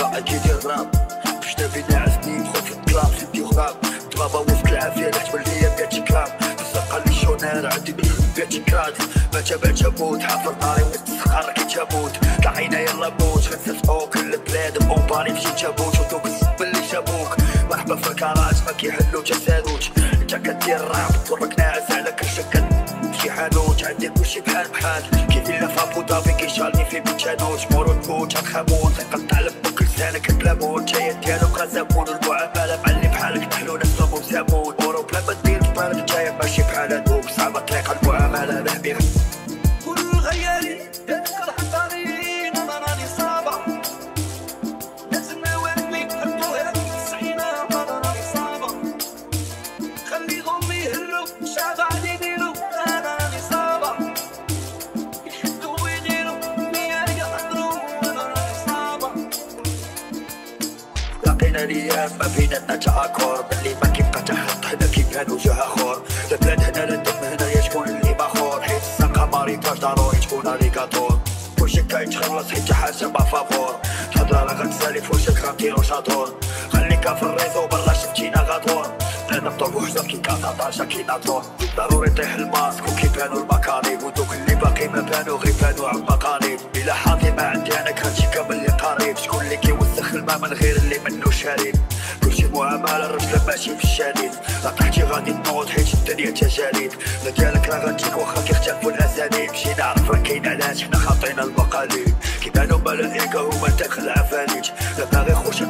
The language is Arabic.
باقي كيدير راب باش نبي نعسني ندخل في الكلاب سيدي غراب دغابة وسط العافية نحتمل ليا بيتي كلاب الساقة اللي شونير عندي بيتي كراد ما تابعت أموت حافر ناري وسط الصخر كي تموت طلعينا يلا غنسفقو كل البلاد بومباني مشي جابوت. ودوك الزب اللي جابوك. مرحبا في الكراج ما كيحلو تسالوش انت كدير راب تورك ناعس على كل شكل. شي حانوت عندي كلشي بحال بحال. كيف إلا في ابو ظبي كيشالني في بيتشانوت مورو تموت غنخموت نقطع delicate level ليام ما بيناتنا تاكور باللي ما كيبقى تحط هنا كيبان وجه أخر؟ البلاد هنا لا الدم هنا يا شكون اللي ماخور حيت الساقة ماريطاج ضروري تكون اليكاتور كلشي كيتخلص حيت حاسب فافور. الهضرة راه غتسالف واش غنديرو شاطور؟ خليك في الريزو برا شفتينا غادور أنا بطول وحدة كي كاطاطاشا كي ناطور. ضروري طيح الماسك وكيبانو المكاريب ودوك اللي باقي ما بانو غير بانو الماء من غير اللي منو شارب كلشي معاملة الرجل ماشي في الشديد طحتي غادي تنوض حيت الدنيا تجاريد لا ديالك راه غتجيك واخا كيختلفوا الأساليب. شي نعرف راه كاين علاش حنا خاطينا المقاليد. كيبانو ملائكة هما داخل العفاريت لا باغي خوش